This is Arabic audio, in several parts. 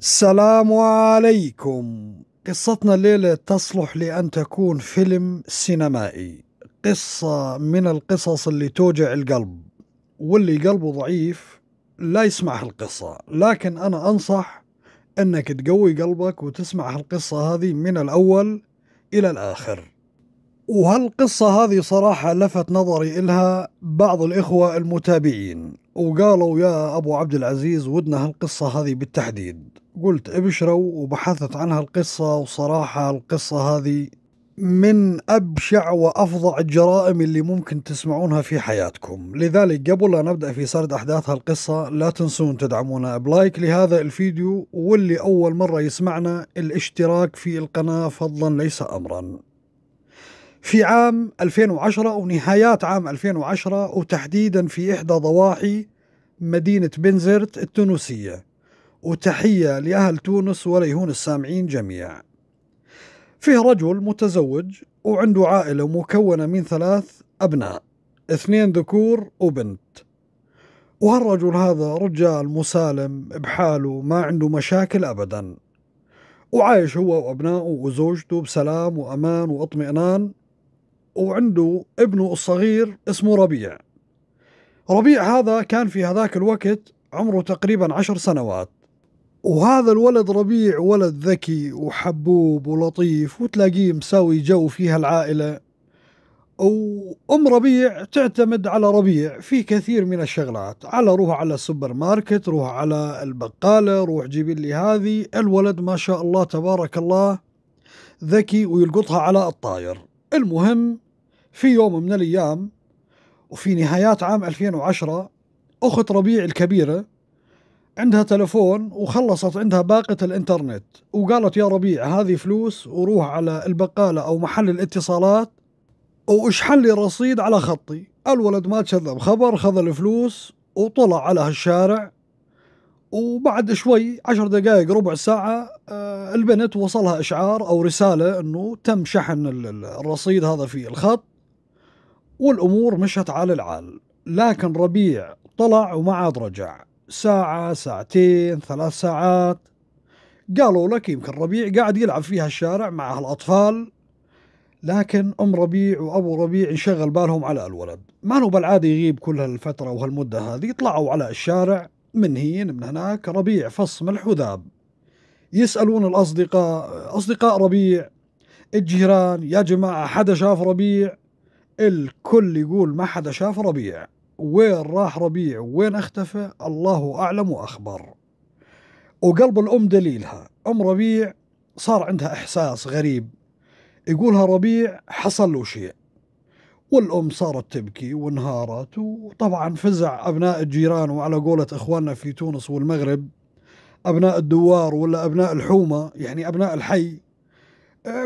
السلام عليكم. قصتنا الليلة تصلح لأن تكون فيلم سينمائي. قصة من القصص اللي توجع القلب واللي قلبه ضعيف لا يسمع هالقصة. لكن أنا أنصح أنك تقوي قلبك وتسمع هالقصة هذه من الأول إلى الآخر. وهالقصة هذه صراحة لفت نظري إلها بعض الإخوة المتابعين وقالوا يا أبو عبد العزيز ودنا هالقصة هذه بالتحديد. قلت ابشروا وبحثت عنها القصة وصراحة القصة هذه من أبشع وأفظع الجرائم اللي ممكن تسمعونها في حياتكم. لذلك قبل لا نبدأ في سرد أحداث هالقصة لا تنسون تدعمونا بلايك لهذا الفيديو واللي أول مرة يسمعنا الاشتراك في القناة فضلا ليس أمرا. في عام 2010 ونهايات عام 2010 وتحديدا في إحدى ضواحي مدينة بنزرت التونسية. وتحية لأهل تونس وليهون السامعين جميعا. فيه رجل متزوج وعنده عائلة مكونة من ثلاث أبناء اثنين ذكور وبنت. وهالرجل هذا رجال مسالم بحاله ما عنده مشاكل أبدا. وعايش هو وأبنائه وزوجته بسلام وأمان واطمئنان. وعنده ابنه الصغير اسمه ربيع. ربيع هذا كان في هذاك الوقت عمره تقريبا عشر سنوات. وهذا الولد ربيع ولد ذكي وحبوب ولطيف وتلاقيه مساوي جو فيها العائلة. وأم ربيع تعتمد على ربيع في كثير من الشغلات على روح على السوبر ماركت روح على البقالة روح جيب لي هذه. الولد ما شاء الله تبارك الله ذكي ويلقطها على الطاير. المهم في يوم من الأيام وفي نهايات عام 2010 أخت ربيع الكبيرة عندها تلفون وخلصت عندها باقة الإنترنت وقالت يا ربيع هذه فلوس وروح على البقالة أو محل الاتصالات واشحن لي رصيد على خطي. الولد ما كذب خبر خذ الفلوس وطلع على هالشارع وبعد شوي عشر دقائق ربع ساعة آه، البنت وصلها إشعار أو رسالة أنه تم شحن الرصيد هذا في الخط والأمور مشت على العال. لكن ربيع طلع وما عاد رجع. ساعة ساعتين ثلاث ساعات. قالوا لك يمكن ربيع قاعد يلعب فيها الشارع مع هالأطفال لكن أم ربيع وأبو ربيع انشغل بالهم على الولد. ما هو بالعادة يغيب كل هالفترة وهالمدة هذه؟ يطلعوا على الشارع من هين من هناك ربيع فص ملح وذاب يسألون الأصدقاء أصدقاء ربيع الجيران يا جماعة حدا شاف ربيع؟ الكل يقول ما حدا شاف ربيع. وين راح ربيع؟ وين اختفى؟ الله أعلم وأخبر. وقلب الأم دليلها. أم ربيع صار عندها إحساس غريب. يقولها ربيع حصل له شيء. والأم صارت تبكي وانهارت وطبعا فزع أبناء الجيران وعلى قولة إخواننا في تونس والمغرب. أبناء الدوار ولا أبناء الحومة يعني أبناء الحي.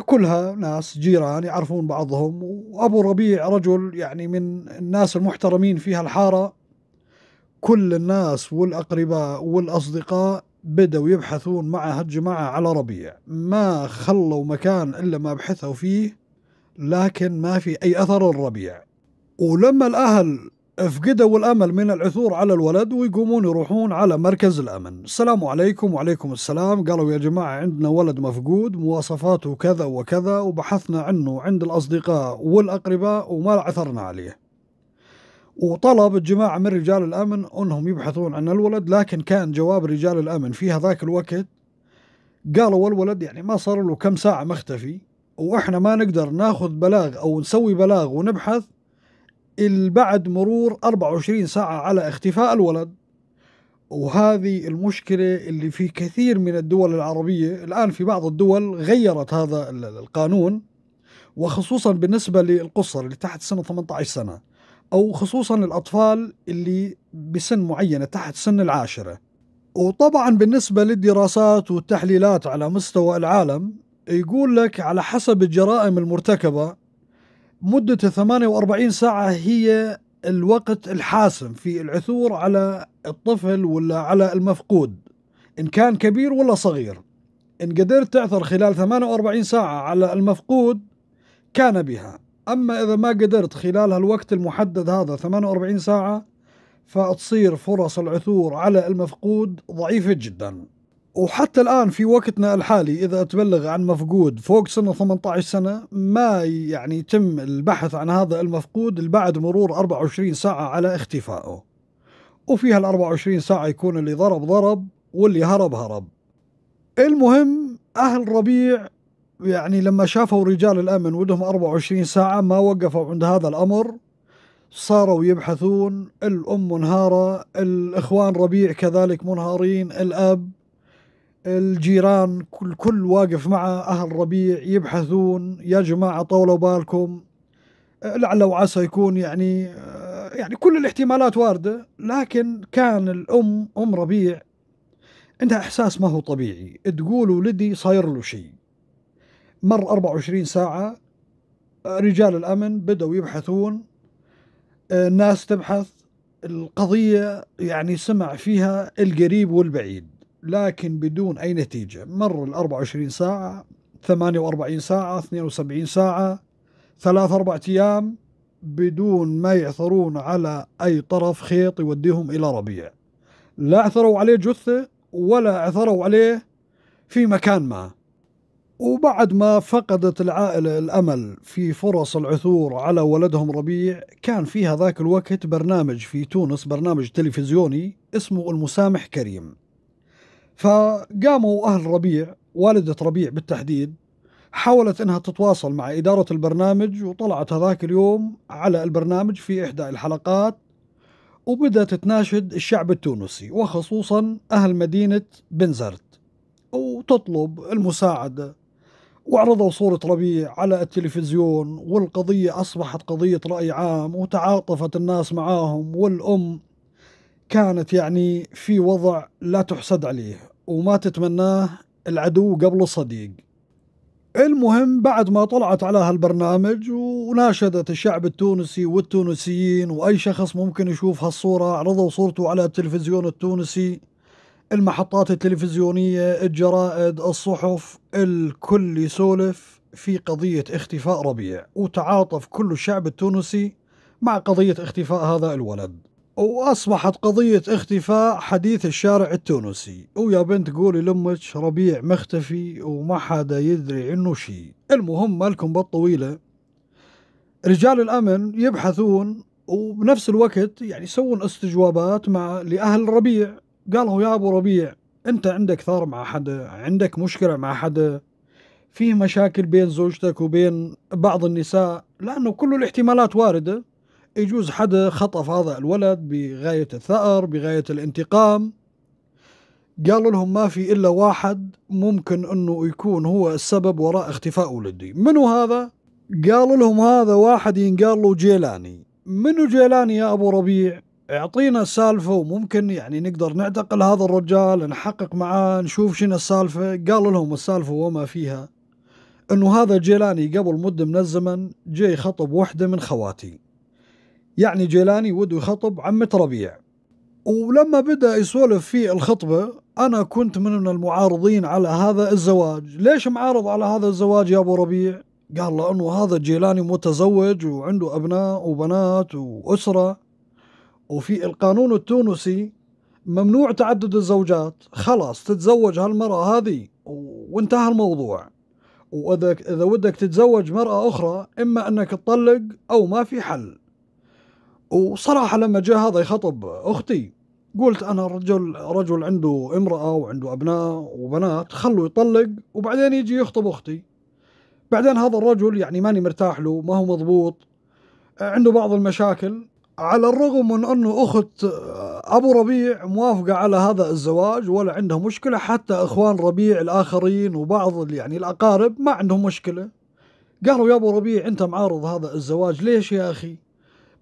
كلها ناس جيران يعرفون بعضهم وأبو ربيع رجل يعني من الناس المحترمين في هالحارة. كل الناس والأقرباء والأصدقاء بدأوا يبحثون مع هالجماعة على ربيع. ما خلوا مكان إلا ما بحثوا فيه لكن ما في أي أثر الربيع ولما الأهل فقدوا الأمل من العثور على الولد ويقومون يروحون على مركز الأمن. السلام عليكم وعليكم السلام. قالوا يا جماعة عندنا ولد مفقود مواصفاته كذا وكذا وبحثنا عنه عند الأصدقاء والأقرباء وما عثرنا عليه. وطلب الجماعة من رجال الأمن أنهم يبحثون عن الولد لكن كان جواب رجال الأمن في هذاك الوقت. قالوا الولد يعني ما صار له كم ساعة مختفي وإحنا ما نقدر ناخذ بلاغ أو نسوي بلاغ ونبحث. بعد مرور 24 ساعة على اختفاء الولد. وهذه المشكلة اللي في كثير من الدول العربية الآن في بعض الدول غيرت هذا القانون وخصوصا بالنسبة للقصر اللي تحت سن 18 سنة أو خصوصا الأطفال اللي بسن معينة تحت سن العاشرة. وطبعا بالنسبة للدراسات والتحليلات على مستوى العالم يقول لك على حسب الجرائم المرتكبة مدة 48 ساعة هي الوقت الحاسم في العثور على الطفل ولا على المفقود إن كان كبير ولا صغير. إن قدرت تعثر خلال 48 ساعة على المفقود كان بها. أما إذا ما قدرت خلال هالوقت المحدد هذا 48 ساعة فتصير فرص العثور على المفقود ضعيفة جدا. وحتى الآن في وقتنا الحالي إذا تبلغ عن مفقود فوق سنة 18 سنة ما يعني يتم البحث عن هذا المفقود بعد مرور 24 ساعة على اختفائه. وفي هال 24 ساعة يكون اللي ضرب ضرب واللي هرب هرب. المهم أهل ربيع يعني لما شافوا رجال الأمن ودهم 24 ساعة ما وقفوا عند هذا الأمر صاروا يبحثون الأم منهارة الإخوان ربيع كذلك منهارين الأب الجيران كل كل واقف مع أهل ربيع يبحثون يا جماعة طولوا بالكم. لعل وعسى يكون يعني يعني كل الاحتمالات واردة لكن كان الأم أم ربيع عندها إحساس ما هو طبيعي. تقول ولدي صاير له شيء. مر 24 ساعة رجال الأمن بدأوا يبحثون الناس تبحث القضية يعني سمع فيها القريب والبعيد. لكن بدون أي نتيجة. مر ال 24 ساعة 48 ساعة 72 ساعة ثلاث أربع أيام بدون ما يعثرون على أي طرف خيط يوديهم إلى ربيع. لا عثروا عليه جثة ولا عثروا عليه في مكان ما. وبعد ما فقدت العائلة الأمل في فرص العثور على ولدهم ربيع كان في هذاك الوقت برنامج في تونس برنامج تلفزيوني اسمه المسامح كريم. فقاموا أهل ربيع والدة ربيع بالتحديد حاولت إنها تتواصل مع إدارة البرنامج وطلعت هذاك اليوم على البرنامج في إحدى الحلقات وبدأت تناشد الشعب التونسي وخصوصا أهل مدينة بنزرت وتطلب المساعدة وعرضوا صورة ربيع على التلفزيون والقضية أصبحت قضية رأي عام وتعاطفت الناس معاهم والأم كانت يعني في وضع لا تحسد عليه. وما تتمناه العدو قبل الصديق. المهم بعد ما طلعت على هالبرنامج وناشدت الشعب التونسي والتونسيين وأي شخص ممكن يشوف هالصورة عرضوا صورته على التلفزيون التونسي المحطات التلفزيونية الجرائد الصحف الكل يسولف في قضية اختفاء ربيع. وتعاطف كل الشعب التونسي مع قضية اختفاء هذا الولد. وأصبحت قضية اختفاء حديث الشارع التونسي. ويا بنت قولي لأمك ربيع مختفي وما حدا يدري عنه شيء المهم مالكم بالطويلة رجال الأمن يبحثون وبنفس الوقت يعني يسوون استجوابات مع لأهل ربيع. قالوا يا أبو ربيع أنت عندك ثار مع حدا؟ عندك مشكلة مع حدا؟ في مشاكل بين زوجتك وبين بعض النساء؟ لأنه كل الاحتمالات واردة. يجوز حدا خطف هذا الولد بغاية الثأر بغاية الانتقام. قالوا لهم ما في إلا واحد ممكن أنه يكون هو السبب وراء اختفاء ولدي. منو هذا؟ قالوا لهم هذا واحد ينقال له جيلاني. منو جيلاني يا أبو ربيع؟ اعطينا السالفة وممكن يعني نقدر نعتقل هذا الرجال نحقق معاه نشوف شنو السالفة. قالوا لهم السالفة وما فيها. إنه هذا جيلاني قبل مدة من الزمن جاي خطب وحدة من خواتي. يعني جيلاني وده يخطب عمة ربيع ولما بدأ يسولف في الخطبة أنا كنت من المعارضين على هذا الزواج. ليش معارض على هذا الزواج يا أبو ربيع؟ قال لأنه هذا جيلاني متزوج وعنده أبناء وبنات وأسرة. وفي القانون التونسي ممنوع تعدد الزوجات. خلاص تتزوج هالمرأة هذه وانتهى الموضوع. وإذا إذا ودك تتزوج مرأة أخرى إما أنك تطلق أو ما في حل. وصراحة لما جاء هذا يخطب أختي قلت أنا رجل رجل عنده امرأة وعنده أبناء وبنات خلوا يطلق وبعدين يجي يخطب أختي. بعدين هذا الرجل يعني ماني مرتاح له ما هو مضبوط عنده بعض المشاكل على الرغم من أنه أخت أبو ربيع موافقة على هذا الزواج ولا عنده مشكلة حتى إخوان ربيع الآخرين وبعض يعني الأقارب ما عندهم مشكلة. قالوا يا أبو ربيع أنت معارض هذا الزواج ليش يا أخي؟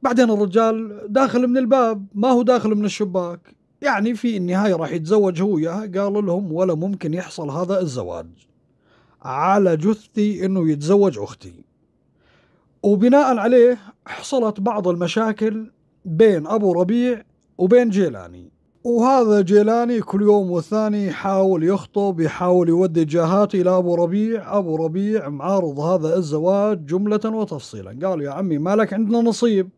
بعدين الرجال داخل من الباب ما هو داخل من الشباك. يعني في النهاية راح يتزوج هو وياها. قالوا لهم ولا ممكن يحصل هذا الزواج. على جثتي إنه يتزوج أختي. وبناء عليه حصلت بعض المشاكل بين أبو ربيع وبين جيلاني. وهذا جيلاني كل يوم والثاني يحاول يخطب يحاول يودي جهات إلى أبو ربيع. أبو ربيع معارض هذا الزواج جملة وتفصيلا. قال يا عمي مالك عندنا نصيب.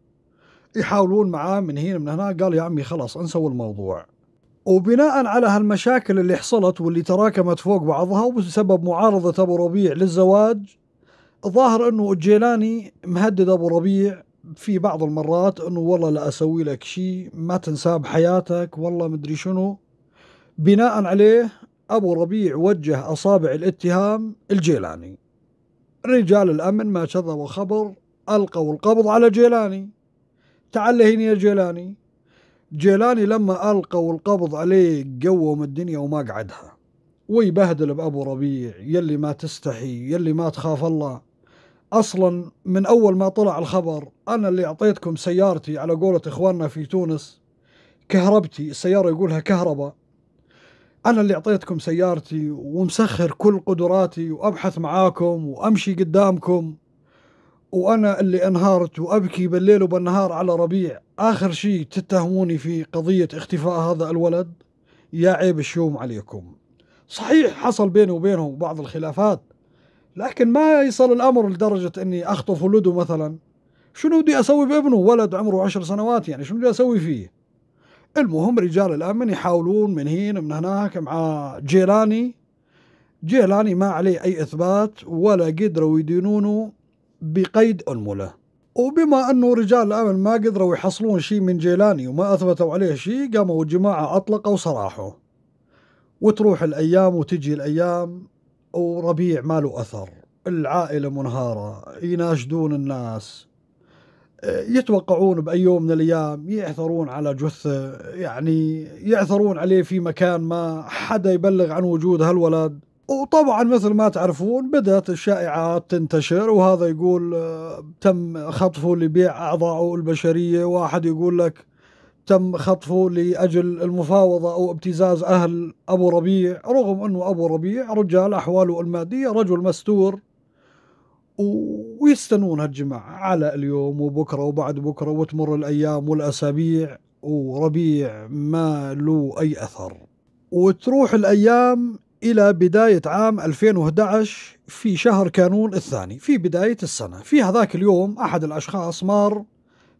يحاولون معاه من هنا من هنا. قال يا عمي خلاص انسوا الموضوع. وبناء على هالمشاكل اللي حصلت واللي تراكمت فوق بعضها وبسبب معارضة أبو ربيع للزواج ظاهر أنه الجيلاني مهدد أبو ربيع في بعض المرات أنه والله لا أسوي لك شيء ما تنساه بحياتك والله مدري شنو. بناء عليه أبو ربيع وجه أصابع الاتهام الجيلاني. رجال الأمن ما كذبوا خبر ألقوا القبض على جيلاني. تعال لهنا يا جيلاني. جيلاني لما ألقوا القبض عليه قوم الدنيا وما قعدها. ويبهدل بأبو ربيع يلي ما تستحي يلي ما تخاف الله. أصلا من أول ما طلع الخبر أنا اللي أعطيتكم سيارتي على قولة إخواننا في تونس. كهربتي السيارة يقولها كهرباء. أنا اللي أعطيتكم سيارتي ومسخر كل قدراتي وأبحث معاكم وأمشي قدامكم. وأنا اللي أنهارت وأبكي بالليل وبالنهار على ربيع. آخر شيء تتهموني في قضية اختفاء هذا الولد؟ يا عيب الشوم عليكم. صحيح حصل بيني وبينهم بعض الخلافات لكن ما يصل الأمر لدرجة أني أخطف ولده مثلا. شنو بدي أسوي بابنه؟ ولد عمره عشر سنوات يعني شنو بدي أسوي فيه؟ المهم رجال الأمن يحاولون من هنا من هناك مع جيلاني. جيلاني ما عليه أي إثبات ولا قدروا يدينونه. بقيد أنملة. وبما أنه رجال الأمن ما قدروا يحصلون شيء من جيلاني وما أثبتوا عليه شيء قاموا الجماعة أطلقوا سراحه وتروح الأيام وتجي الأيام وربيع ما له أثر. العائلة منهارة يناشدون الناس. يتوقعون بأي يوم من الأيام يعثرون على جثة يعني يعثرون عليه في مكان ما حدا يبلغ عن وجود هالولد. وطبعا مثل ما تعرفون بدأت الشائعات تنتشر وهذا يقول آه، تم خطفه لبيع أعضائه البشرية. واحد يقول لك تم خطفه لأجل المفاوضة أو ابتزاز أهل أبو ربيع. رغم أنه أبو ربيع رجال أحواله المادية رجل مستور ويستنون هالجماعة على اليوم وبكرة وبعد بكرة وتمر الأيام والأسابيع وربيع ما له أي أثر. وتروح الأيام إلى بداية عام 2011 في شهر كانون الثاني في بداية السنة. في هذاك اليوم أحد الأشخاص مار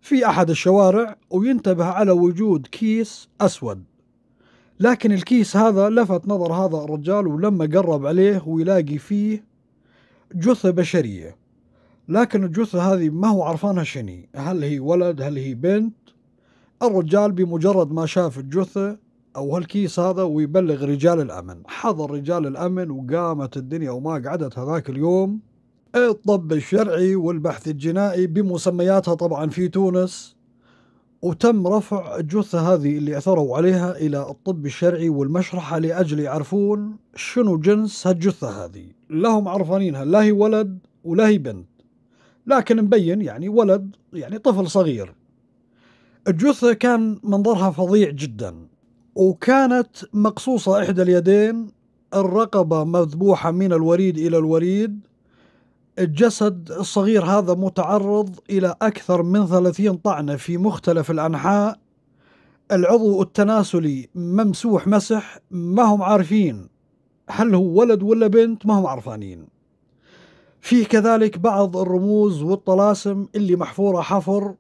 في أحد الشوارع وينتبه على وجود كيس أسود. لكن الكيس هذا لفت نظر هذا الرجال ولما قرب عليه ويلاقي فيه جثة بشرية. لكن الجثة هذه ما هو عرفانها شني هل هي ولد؟ هل هي بنت؟ الرجال بمجرد ما شاف الجثة أو هالكيس هذا ويبلغ رجال الأمن. حضر رجال الأمن وقامت الدنيا وما قعدت هذاك اليوم. الطب الشرعي والبحث الجنائي بمسمياتها طبعا في تونس. وتم رفع الجثة هذه اللي عثروا عليها إلى الطب الشرعي والمشرحة لأجل يعرفون شنو جنس هالجثة هذه. لهم عرفانينها لا هي ولد ولا هي بنت. لكن مبين يعني ولد يعني طفل صغير. الجثة كان منظرها فظيع جدا. وكانت مقصوصة إحدى اليدين الرقبة مذبوحة من الوريد إلى الوريد. الجسد الصغير هذا متعرض إلى أكثر من 30 طعنة في مختلف الأنحاء. العضو التناسلي ممسوح مسح ما هم عارفين هل هو ولد ولا بنت ما هم عرفانين فيه كذلك بعض الرموز والطلاسم اللي محفورة حفر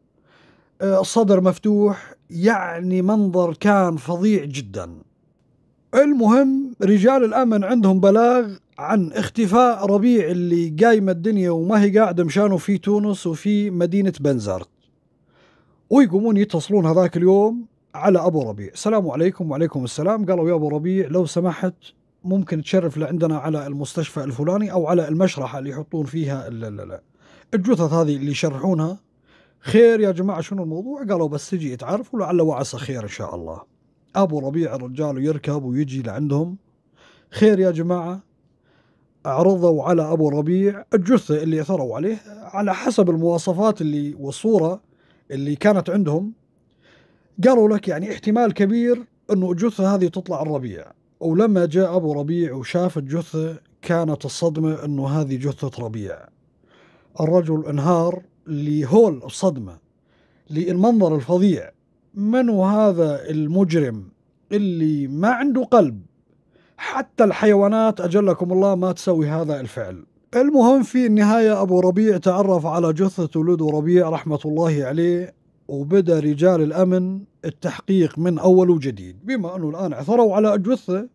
الصدر آه، مفتوح يعني منظر كان فظيع جدا. المهم رجال الأمن عندهم بلاغ عن اختفاء ربيع اللي قايمة الدنيا وما هي قاعدة مشانه في تونس وفي مدينة بنزرت. ويقومون يتصلون هذاك اليوم على أبو ربيع. السلام عليكم وعليكم السلام. قالوا يا أبو ربيع لو سمحت ممكن تشرف لعندنا على المستشفى الفلاني أو على المشرحة اللي يحطون فيها الجثث هذه اللي يشرحونها. خير يا جماعة شنو الموضوع؟ قالوا بس تجي تعرف ولعل وعسى خير إن شاء الله. أبو ربيع الرجال يركب ويجي لعندهم. خير يا جماعة عرضوا على أبو ربيع الجثة اللي أثروا عليه على حسب المواصفات اللي والصورة اللي كانت عندهم. قالوا لك يعني احتمال كبير أنه الجثة هذه تطلع الربيع ولما جاء أبو ربيع وشاف الجثة كانت الصدمة أنه هذه جثة ربيع. الرجل انهار لهول الصدمة للمنظر الفظيع. من هذا المجرم اللي ما عنده قلب؟ حتى الحيوانات أجلكم الله ما تسوي هذا الفعل. المهم في النهاية أبو ربيع تعرف على جثة ولده ربيع رحمة الله عليه وبدأ رجال الأمن التحقيق من أول وجديد. بما أنه الآن عثروا على أجوثة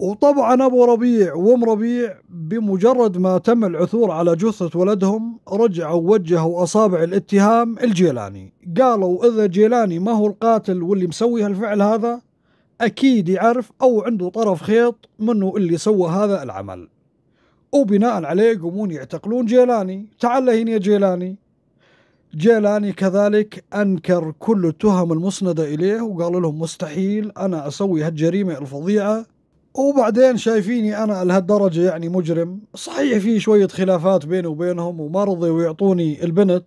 وطبعا أبو ربيع وأم ربيع بمجرد ما تم العثور على جثة ولدهم رجعوا وجهوا أصابع الاتهام الجيلاني. قالوا إذا جيلاني ما هو القاتل واللي مسوي هالفعل هذا أكيد يعرف أو عنده طرف خيط منه اللي سوى هذا العمل. وبناء عليه يقومون يعتقلون جيلاني. تعال هنا يا جيلاني. جيلاني كذلك أنكر كل التهم المسندة إليه وقال لهم مستحيل أنا أسوي هالجريمة الفظيعة. وبعدين شايفيني أنا لهالدرجة يعني مجرم. صحيح في شوية خلافات بيني وبينهم وما رضوا يعطوني البنت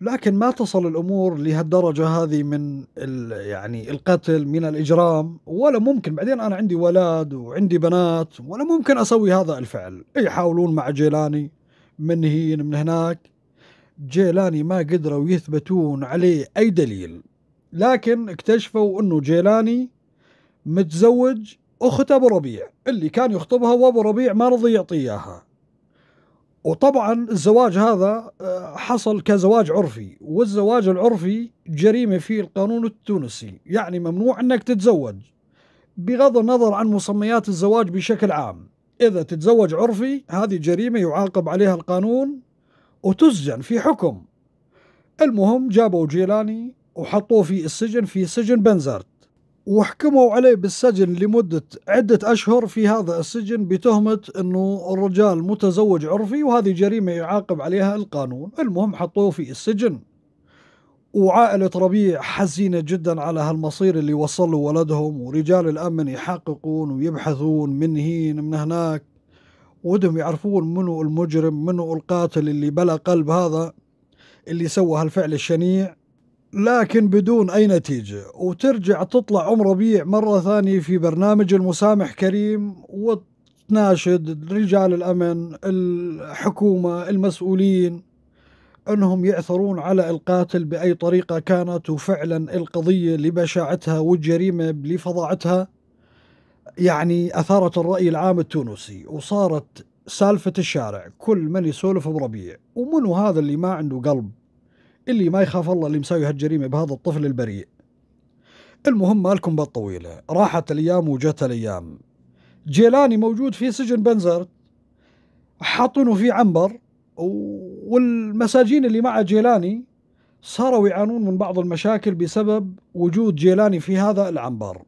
لكن ما تصل الأمور لهالدرجة هذه من يعني القتل من الإجرام ولا ممكن. بعدين أنا عندي ولد وعندي بنات ولا ممكن أسوي هذا الفعل. يحاولون مع جيلاني من هين من هناك. جيلاني ما قدروا يثبتون عليه أي دليل. لكن اكتشفوا إنه جيلاني متزوج اخت ابو ربيع اللي كان يخطبها وابو ربيع ما رضي يعطيه إياها. وطبعا الزواج هذا آه، حصل كزواج عرفي والزواج العرفي جريمة في القانون التونسي يعني ممنوع أنك تتزوج بغض النظر عن مسميات الزواج بشكل عام. إذا تتزوج عرفي هذه جريمة يعاقب عليها القانون وتسجن في حكم. المهم جابوا جيلاني وحطوه في السجن في سجن بنزرت. وحكموا عليه بالسجن لمدة عدة أشهر في هذا السجن بتهمة أنه الرجال متزوج عرفي وهذه جريمة يعاقب عليها القانون. المهم حطوه في السجن. وعائلة ربيع حزينة جدا على هالمصير اللي وصل له ولدهم ورجال الأمن يحققون ويبحثون من هين من هناك. ودهم يعرفون منو المجرم منو القاتل اللي بلى قلب هذا اللي سوى هالفعل الشنيع. لكن بدون أي نتيجة وترجع تطلع أم ربيع مرة ثانية في برنامج المسامح كريم وتناشد رجال الأمن الحكومة المسؤولين أنهم يعثرون على القاتل بأي طريقة كانت وفعلا القضية لبشاعتها والجريمة لفظاعتها يعني أثارت الرأي العام التونسي وصارت سالفة الشارع كل من يسولف بربيع ومنو هذا اللي ما عنده قلب؟ اللي ما يخاف الله اللي مسوي هالجريمة بهذا الطفل البريء. المهم مالكم بالطويلة راحت الأيام وجت الأيام. جيلاني موجود في سجن بنزرت. حاطينه في عنبر والمساجين اللي مع جيلاني صاروا يعانون من بعض المشاكل بسبب وجود جيلاني في هذا العنبر.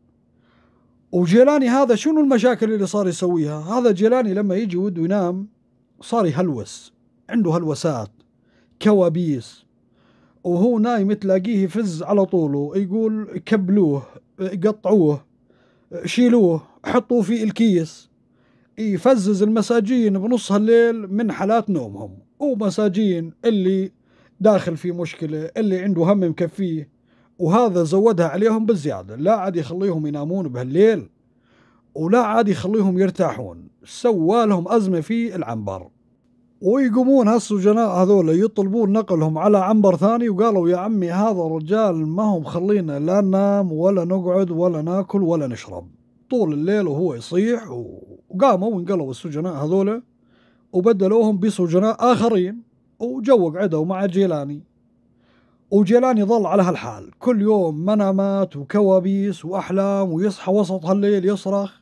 وجيلاني هذا شنو المشاكل اللي صار يسويها؟ هذا جيلاني لما يجي وده ينام صار يهلوس. عنده هلوسات كوابيس وهو نايم تلاقيه يفز على طوله يقول كبلوه قطعوه شيلوه حطوه في الكيس. يفزز المساجين بنص الليل من حالات نومهم. ومساجين اللي داخل في مشكلة اللي عنده هم مكفيه. وهذا زودها عليهم بالزيادة. لا عاد يخليهم ينامون بهالليل ولا عاد يخليهم يرتاحون. سوالهم أزمة في العنبر. ويقومون هالسجناء هذول يطلبون نقلهم على عنبر ثاني وقالوا يا عمي هذا الرجال ما هم مخلينا لا ننام ولا نقعد ولا ناكل ولا نشرب. طول الليل وهو يصيح وقاموا وانقلبوا السجناء هذول وبدلوهم بسجناء آخرين وجو قعدوا مع جيلاني. وجيلاني ظل على هالحال. كل يوم منامات وكوابيس وأحلام ويصحى وسط هالليل يصرخ.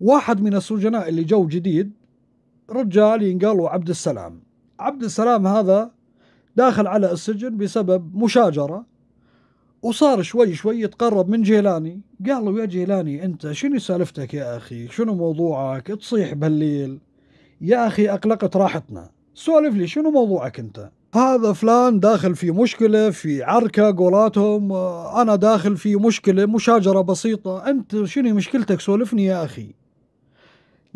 واحد من السجناء اللي جو جديد رجال ينقال عبد السلام. عبد السلام هذا داخل على السجن بسبب مشاجرة وصار شوي شوي يتقرب من جيلاني. قال له يا جيلاني أنت شنو سالفتك يا أخي؟ شنو موضوعك؟ تصيح بالليل يا أخي أقلقت راحتنا. سولف لي شنو موضوعك أنت؟ هذا فلان داخل في مشكلة في عركة قولاتهم أنا داخل في مشكلة مشاجرة بسيطة. أنت شنو مشكلتك؟ سولفني يا أخي.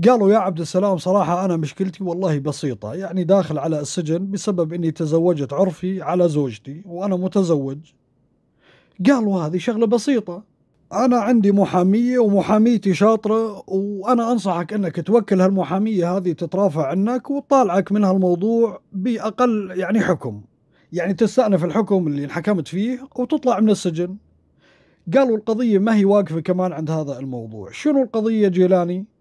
قالوا يا عبد السلام صراحة أنا مشكلتي والله بسيطة يعني داخل على السجن بسبب أني تزوجت عرفي على زوجتي وأنا متزوج. قالوا هذه شغلة بسيطة أنا عندي محامية ومحاميتي شاطرة وأنا أنصحك أنك توكل هالمحامية هذه تترافع عنك وتطالعك من هالموضوع بأقل يعني حكم. يعني تستأنف الحكم اللي انحكمت فيه وتطلع من السجن. قالوا القضية ما هي واقفة كمان عند هذا الموضوع. شنو القضية جيلاني؟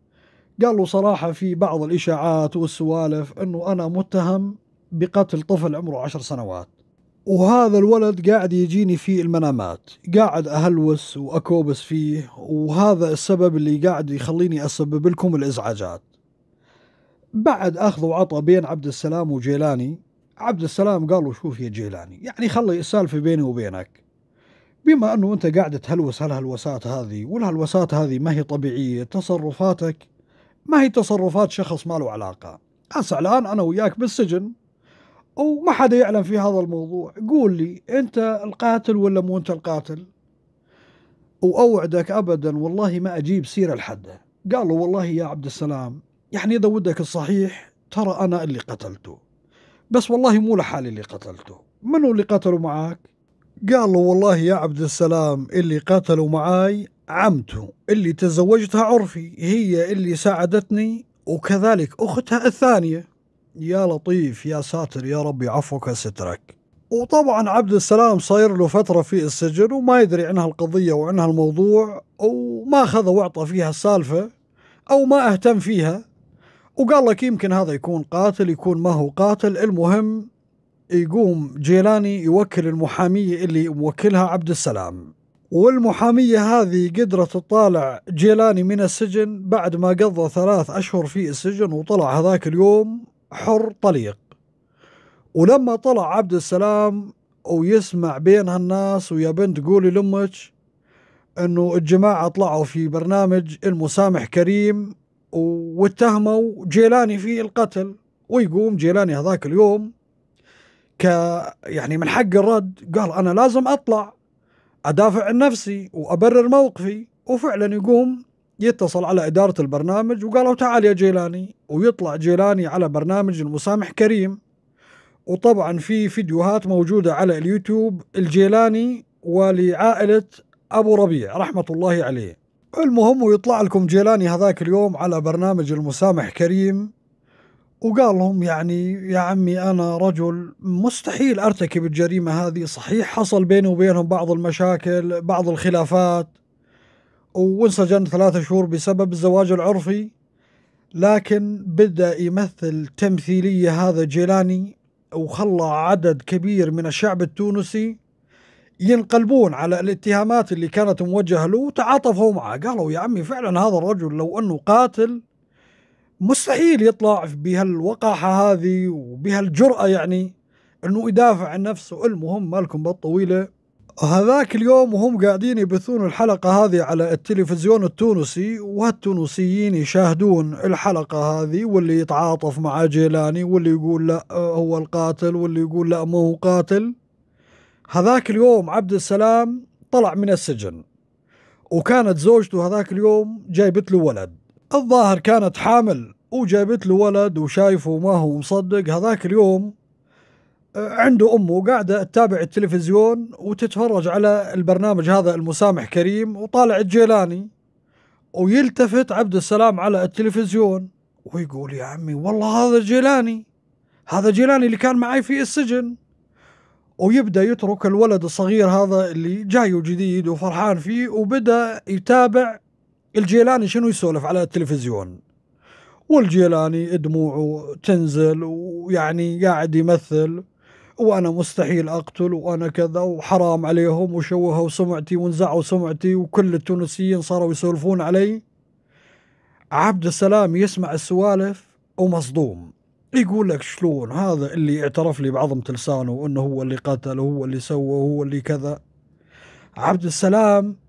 قالوا صراحة في بعض الإشاعات والسوالف أنه أنا متهم بقتل طفل عمره عشر سنوات. وهذا الولد قاعد يجيني في المنامات. قاعد أهلوس وأكوبس فيه وهذا السبب اللي قاعد يخليني أسبب لكم الإزعاجات. بعد أخذ وعطى بين عبد السلام وجيلاني. عبد السلام قال له شوف يا جيلاني يعني خلي السالفة بيني وبينك. بما أنه أنت قاعد تهلوس هالهلوسات هذه والهلوسات هذه ما هي طبيعية تصرفاتك ما هي تصرفات شخص ما له علاقة؟ هسه الآن أنا وياك بالسجن. وما حدا يعلم في هذا الموضوع. قول لي أنت القاتل ولا مو أنت القاتل؟ وأوعدك أبدا والله ما أجيب سيرة لحده قال له والله يا عبد السلام يعني إذا ودك الصحيح ترى أنا اللي قتلته. بس والله مو لحالي اللي قتلته. منو اللي قتلوا معاك؟ قال له والله يا عبد السلام اللي قتلوا معاي عمته اللي تزوجتها عرفي هي اللي ساعدتني وكذلك أختها الثانية. يا لطيف يا ساتر يا ربي عفوك سترك. وطبعا عبد السلام صاير له فترة في السجن وما يدري عنها القضية وعنها الموضوع وما أخذ وعطى فيها السالفة أو ما أهتم فيها. وقال لك يمكن هذا يكون قاتل يكون ما هو قاتل. المهم يقوم جيلاني يوكل المحامية اللي موكلها عبد السلام. والمحامية هذه قدرت تطالع جيلاني من السجن بعد ما قضى ثلاث أشهر في السجن وطلع هذاك اليوم حر طليق. ولما طلع عبد السلام ويسمع بين هالناس ويا بنت قولي لأمك إنه الجماعة طلعوا في برنامج المسامح كريم واتهموا جيلاني في القتل. ويقوم جيلاني هذاك اليوم ك يعني من حق الرد قال أنا لازم أطلع. أدافع عن نفسي وأبرر موقفي وفعلا يقوم يتصل على إدارة البرنامج وقالوا تعال يا جيلاني ويطلع جيلاني على برنامج المسامح كريم. وطبعا في فيديوهات موجودة على اليوتيوب الجيلاني ولعائلة أبو ربيع رحمة الله عليه. المهم ويطلع لكم جيلاني هذاك اليوم على برنامج المسامح كريم. وقال لهم يعني يا عمي أنا رجل مستحيل أرتكب الجريمة هذه صحيح حصل بيني وبينهم بعض المشاكل بعض الخلافات وانسجن ثلاثة شهور بسبب الزواج العرفي لكن بدأ يمثل تمثيلية هذا جيلاني وخلى عدد كبير من الشعب التونسي ينقلبون على الاتهامات اللي كانت موجهة له وتعاطفوا معه. قالوا يا عمي فعلا هذا الرجل لو أنه قاتل مستحيل يطلع بهالوقاحة هذه وبهالجرأة يعني أنه يدافع عن نفسه. المهم مالكم بالطويلة. هذاك اليوم وهم قاعدين يبثون الحلقة هذه على التلفزيون التونسي وهالتونسيين يشاهدون الحلقة هذه واللي يتعاطف مع جيلاني واللي يقول لا هو القاتل واللي يقول لا ما هو قاتل. هذاك اليوم عبد السلام طلع من السجن وكانت زوجته هذاك اليوم جايبت له ولد. الظاهر كانت حامل وجايبت له ولد وشايفه ما هو مصدق. هذاك اليوم عنده امه قاعدة تتابع التلفزيون وتتفرج على البرنامج هذا المسامح كريم وطالع الجيلاني ويلتفت عبد السلام على التلفزيون ويقول يا عمي والله هذا جيلاني هذا جيلاني اللي كان معي في السجن. ويبدأ يترك الولد الصغير هذا اللي جاي جديد وفرحان فيه وبدأ يتابع الجيلاني شنو يسولف على التلفزيون؟ والجيلاني دموعه تنزل ويعني قاعد يمثل وأنا مستحيل أقتل وأنا كذا وحرام عليهم وشوهوا سمعتي ونزعوا سمعتي وكل التونسيين صاروا يسولفون علي. عبد السلام يسمع السوالف ومصدوم. يقول لك شلون؟ هذا اللي اعترف لي بعظمة لسانه إنه هو اللي قتل وهو اللي سوى وهو اللي كذا. عبد السلام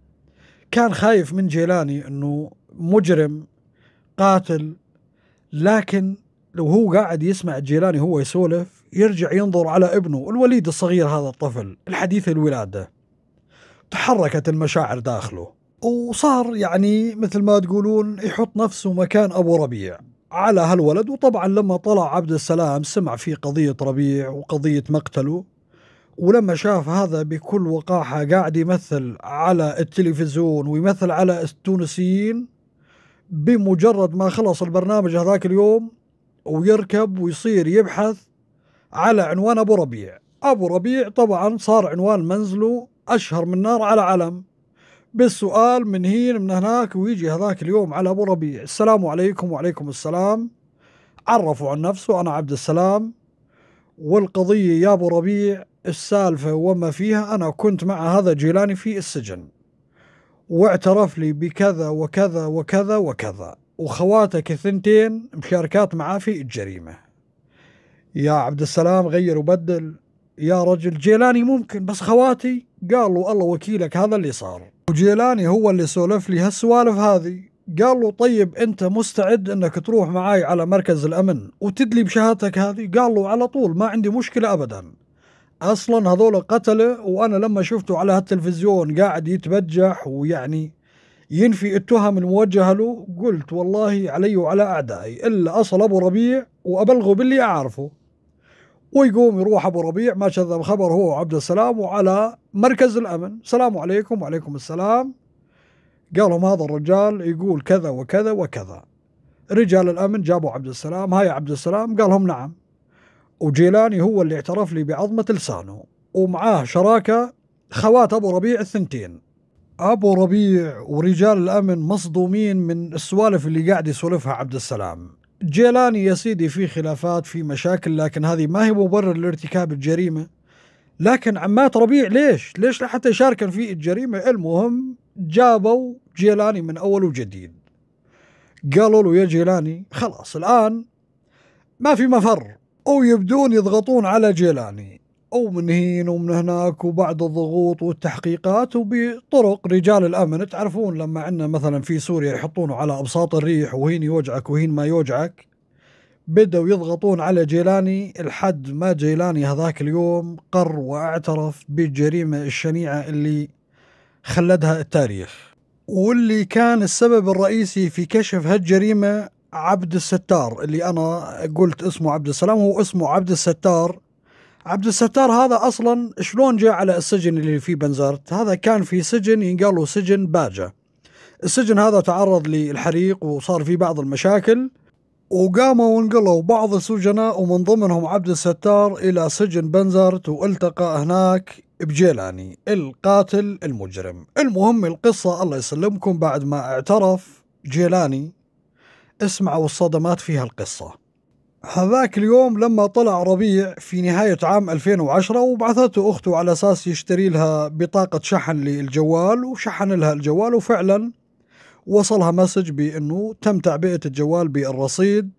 كان خايف من جيلاني إنه مجرم قاتل لكن لو هو قاعد يسمع الجيلاني هو يسولف يرجع ينظر على ابنه الوليد الصغير هذا الطفل الحديث الولادة. تحركت المشاعر داخله. وصار يعني مثل ما تقولون يحط نفسه مكان أبو ربيع. على هالولد وطبعا لما طلع عبد السلام سمع في قضية ربيع وقضية مقتله. ولما شاف هذا بكل وقاحة قاعد يمثل على التلفزيون ويمثل على التونسيين بمجرد ما خلص البرنامج هذاك اليوم ويركب ويصير يبحث على عنوان أبو ربيع. أبو ربيع طبعا صار عنوان منزله أشهر من نار على علم. بالسؤال من هين من هناك ويجي هذاك اليوم على أبو ربيع. السلام عليكم وعليكم السلام. عرفوا عن نفسه أنا عبد السلام. والقضية يا أبو ربيع السالفة وما فيها أنا كنت مع هذا جيلاني في السجن. واعترف لي بكذا وكذا وكذا وكذا. وخواتك الثنتين مشاركات معاه في الجريمة. يا عبد السلام غير وبدل. يا رجل جيلاني ممكن بس خواتي قالوا الله وكيلك هذا اللي صار. وجيلاني هو اللي سولف لي هالسوالف هذه. قال له طيب أنت مستعد إنك تروح معاي على مركز الأمن وتدلي بشهادتك هذه؟ قال له على طول ما عندي مشكلة ابدا. أصلا هذول قتله وأنا لما شفته على هالتلفزيون قاعد يتبجح ويعني ينفي التهم الموجهة له قلت والله علي وعلى أعدائي إلا أصل أبو ربيع وأبلغه باللي أعرفه. ويقوم يروح أبو ربيع ما كذب خبر هو وعبد السلام وعلى مركز الأمن. السلام عليكم وعليكم السلام. قال لهم هذا الرجال؟ يقول كذا وكذا وكذا. رجال الأمن جابوا عبد السلام هاي عبد السلام؟ قال لهم نعم. وجيلاني هو اللي اعترف لي بعظمة لسانه. ومعاه شراكة خوات أبو ربيع الثنتين. أبو ربيع ورجال الأمن مصدومين من السوالف اللي قاعد يسولفها عبد السلام. جيلاني يا سيدي في خلافات في مشاكل لكن هذه ما هي مبرر لارتكاب الجريمة. لكن عمات ربيع ليش؟ ليش لحتى يشاركن في الجريمة؟ المهم جابوا جيلاني من أول وجديد. قالوا له يا جيلاني خلاص الآن ما في مفر. ويبدون يضغطون على جيلاني ومن هين ومن هناك وبعد الضغوط والتحقيقات وبطرق رجال الأمن. تعرفون لما عندنا مثلا في سوريا يحطونه على أبساط الريح وهين يوجعك وهين ما يوجعك؟ بدأوا يضغطون على جيلاني. لحد ما جيلاني هذاك اليوم قر واعترف بالجريمة الشنيعة اللي خلدها التاريخ. واللي كان السبب الرئيسي في كشف هالجريمة عبد الستار اللي أنا قلت اسمه عبد السلام هو اسمه عبد الستار. عبد الستار هذا أصلا شلون جاء على السجن اللي في بنزرت؟ هذا كان في سجن ينقال له سجن باجة. السجن هذا تعرض للحريق وصار في بعض المشاكل وقاموا وانقلوا بعض السجناء ومن ضمنهم عبد الستار إلى سجن بنزرت والتقى هناك بجيلاني القاتل المجرم. المهم القصة الله يسلمكم بعد ما اعترف جيلاني. اسمعوا الصدمات في هالقصة. هذاك اليوم لما طلع ربيع في نهاية عام 2010 وبعثته أخته على أساس يشتري لها بطاقة شحن للجوال وشحن لها الجوال وفعلا وصلها مسج بأنه تم تعبئة الجوال بالرصيد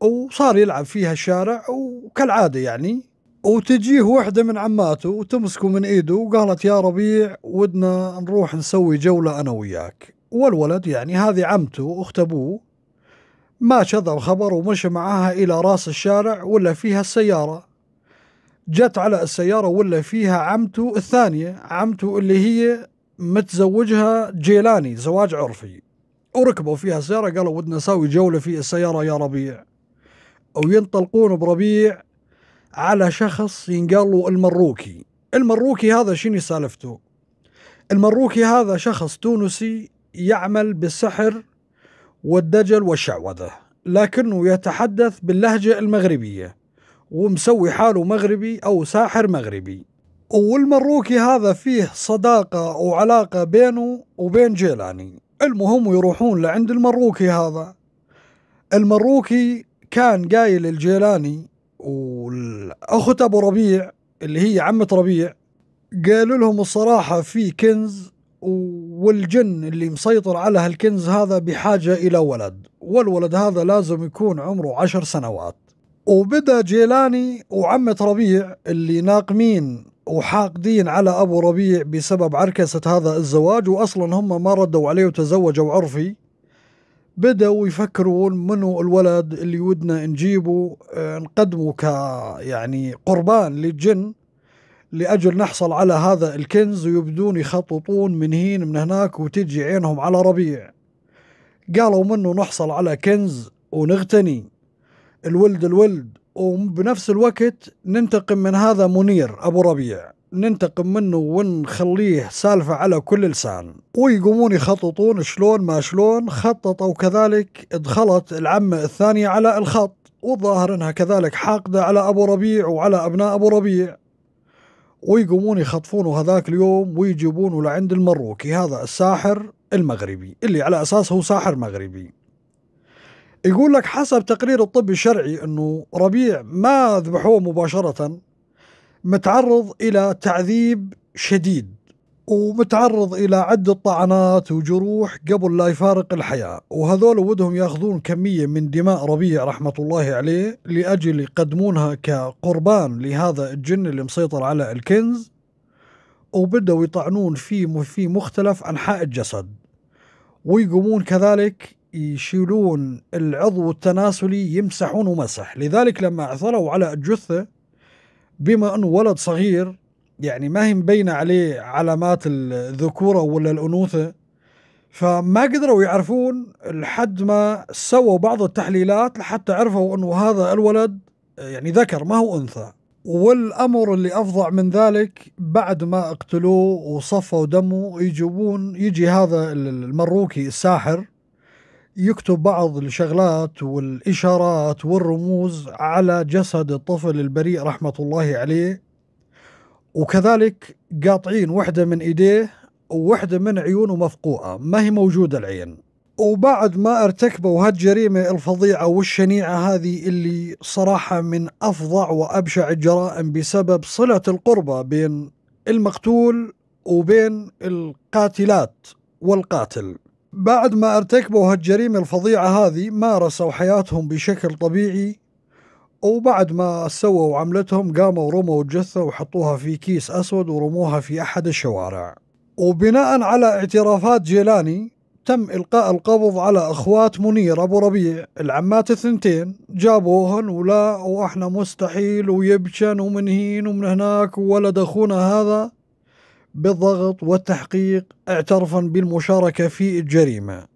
وصار يلعب فيها الشارع وكالعادة يعني. وتجيه وحدة من عماته وتمسكه من إيده وقالت يا ربيع ودنا نروح نسوي جولة أنا وياك. والولد يعني هذه عمته أخت أبوه ما شذب خبر ومشى معاها إلى راس الشارع ولا فيها السيارة. جت على السيارة ولا فيها عمته الثانية عمته اللي هي متزوجها جيلاني زواج عرفي. وركبوا فيها السيارة قالوا ودنا نسوي جولة في السيارة يا ربيع. وينطلقون بربيع على شخص ينقال له المروكي. المروكي هذا شنو سالفته؟ المروكي هذا شخص تونسي يعمل بالسحر والدجل والشعوذة لكنه يتحدث باللهجة المغربية ومسوي حاله مغربي أو ساحر مغربي. والمروكي هذا فيه صداقة وعلاقة بينه وبين جيلاني. المهم يروحون لعند المروكي هذا. المروكي كان قايل الجيلاني والأخت أبو ربيع اللي هي عمة ربيع قالوا لهم الصراحة في كنز والجن اللي مسيطر على هالكنز هذا بحاجة إلى ولد. والولد هذا لازم يكون عمره عشر سنوات. وبدأ جيلاني وعمة ربيع اللي ناقمين وحاقدين على أبو ربيع بسبب عركسة هذا الزواج وأصلا هم ما ردوا عليه وتزوجوا عرفي. بدأوا يفكرون منو الولد اللي ودنا نجيبه آه، نقدمه ك يعني قربان للجن. لأجل نحصل على هذا الكنز ويبدون يخططون من هين من هناك وتجي عينهم على ربيع. قالوا منه نحصل على كنز ونغتني. الولد الولد وبنفس الوقت ننتقم من هذا منير أبو ربيع. ننتقم منه ونخليه سالفة على كل لسان. ويقومون يخططون شلون ما شلون خططوا كذلك دخلت العمة الثانية على الخط. والظاهر إنها كذلك حاقدة على أبو ربيع وعلى أبناء أبو ربيع. ويقومون يخطفونه هذاك اليوم ويجيبونه لعند المروكي هذا الساحر المغربي اللي على أساس هو ساحر مغربي. يقول لك حسب تقرير الطب الشرعي إنه ربيع ما ذبحوه مباشرة متعرض إلى تعذيب شديد. ومتعرض إلى عدة طعنات وجروح قبل لا يفارق الحياة. وهذول ودهم ياخذون كمية من دماء ربيع رحمة الله عليه لأجل يقدمونها كقربان لهذا الجن اللي مسيطر على الكنز وبدأوا يطعنون فيه في مختلف أنحاء الجسد. ويقومون كذلك يشيلون العضو التناسلي يمسحونه مسح. لذلك لما عثروا على الجثة بما أنه ولد صغير يعني ما هي مبينة عليه علامات الذكورة ولا الأنوثة فما قدروا يعرفون لحد ما سووا بعض التحليلات لحتى عرفوا أنه هذا الولد يعني ذكر ما هو أنثى. والأمر اللي أفظع من ذلك بعد ما اقتلوه وصفوا دمه يجيبون يجي هذا المروكي الساحر يكتب بعض الشغلات والإشارات والرموز على جسد الطفل البريء رحمة الله عليه. وكذلك قاطعين وحدة من إيديه ووحدة من عيونه مفقوعة. ما هي موجودة العين؟ وبعد ما ارتكبوا هالجريمة الفظيعة والشنيعة هذه اللي صراحة من أفظع وأبشع الجرائم بسبب صلة القربة بين المقتول وبين القاتلات والقاتل. بعد ما ارتكبوا هالجريمة الفظيعة هذه مارسوا حياتهم بشكل طبيعي وبعد ما سووا عملتهم قاموا رموا الجثة وحطوها في كيس أسود ورموها في أحد الشوارع. وبناء على اعترافات جيلاني تم إلقاء القبض على أخوات منير أبو ربيع العمات الثنتين. جابوهن ولا وإحنا مستحيل ويبشن ومنهين ومن هناك وولد أخونا هذا. بالضغط والتحقيق اعترفا بالمشاركة في الجريمة.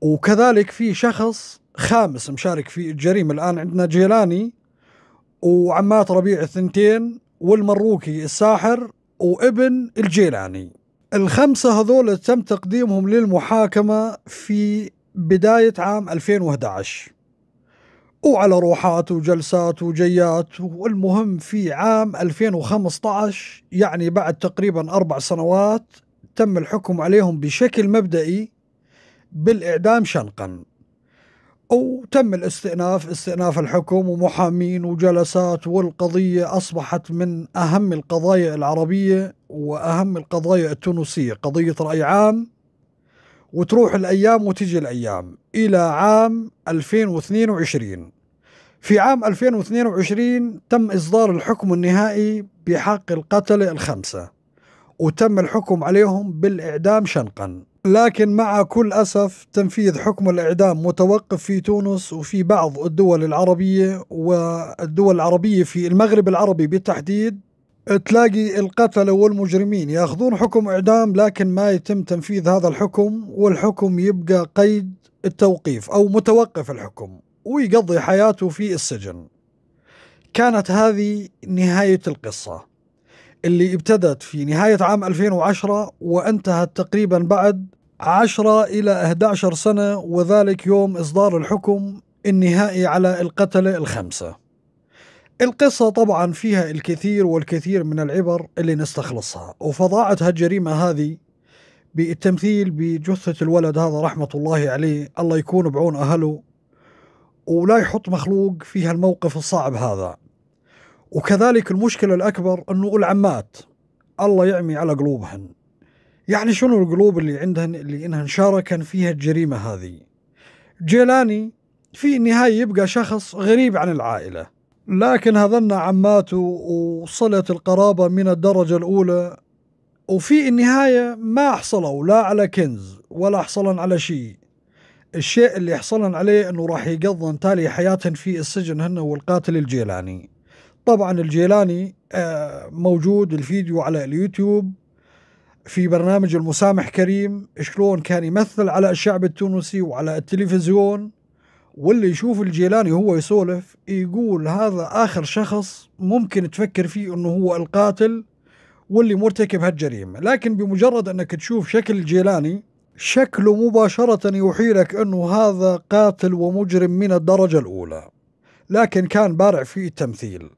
وكذلك في شخص خامس مشارك في الجريمة. الآن عندنا جيلاني وعمات ربيع الثنتين والمروكي الساحر وابن الجيلاني. الخمسة هذول تم تقديمهم للمحاكمة في بداية عام 2011 وعلى روحات وجلسات وجيات والمهم في عام 2015 يعني بعد تقريبا أربع سنوات تم الحكم عليهم بشكل مبدئي بالإعدام شنقا. وتم الاستئناف استئناف الحكم ومحامين وجلسات والقضية أصبحت من أهم القضايا العربية وأهم القضايا التونسية. قضية رأي عام وتروح الأيام وتجي الأيام إلى عام 2022 في عام 2022 تم إصدار الحكم النهائي بحق القتلة الخمسة وتم الحكم عليهم بالإعدام شنقا. لكن مع كل أسف تنفيذ حكم الإعدام متوقف في تونس وفي بعض الدول العربية والدول العربية في المغرب العربي بالتحديد تلاقي القتلة والمجرمين ياخذون حكم إعدام لكن ما يتم تنفيذ هذا الحكم والحكم يبقى قيد التوقيف أو متوقف الحكم ويقضي حياته في السجن. كانت هذه نهاية القصة اللي ابتدت في نهاية عام 2010 وانتهت تقريبا بعد 10 إلى 11 سنة وذلك يوم إصدار الحكم النهائي على القتلة الخمسة القصة طبعا فيها الكثير والكثير من العبر اللي نستخلصها وفظاعة هالجريمة هذه بالتمثيل بجثة الولد هذا رحمة الله عليه الله يكون بعون أهله ولا يحط مخلوق في هالموقف الصعب هذا. وكذلك المشكلة الأكبر أنه العمات الله يعمي على قلوبهن. يعني شنو القلوب اللي عندهن اللي إنهن شاركن فيها الجريمة هذه؟ جيلاني في النهاية يبقى شخص غريب عن العائلة لكن هذن عماته وصلة القرابة من الدرجة الأولى وفي النهاية ما حصلوا لا على كنز ولا حصلن على شيء. الشيء اللي حصلن عليه إنه راح يقضن تالي حياتهن في السجن هن والقاتل الجيلاني. طبعا الجيلاني آه، موجود الفيديو على اليوتيوب. في برنامج المسامح كريم شلون كان يمثل على الشعب التونسي وعلى التلفزيون واللي يشوف الجيلاني هو يسولف يقول هذا آخر شخص ممكن تفكر فيه أنه هو القاتل واللي مرتكب هالجريمة. لكن بمجرد أنك تشوف شكل الجيلاني شكله مباشرة يوحي لك أنه هذا قاتل ومجرم من الدرجة الأولى. لكن كان بارع في التمثيل.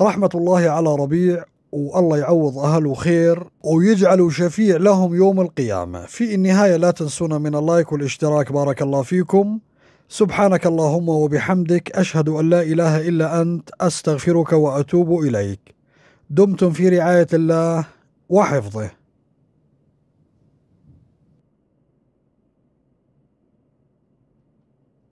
رحمة الله على ربيع والله يعوض أهله خير ويجعله شفيع لهم يوم القيامة. في النهاية لا تنسونا من اللايك والاشتراك. بارك الله فيكم. سبحانك اللهم وبحمدك. أشهد أن لا إله إلا أنت. أستغفرك وأتوب إليك. دمتم في رعاية الله وحفظه.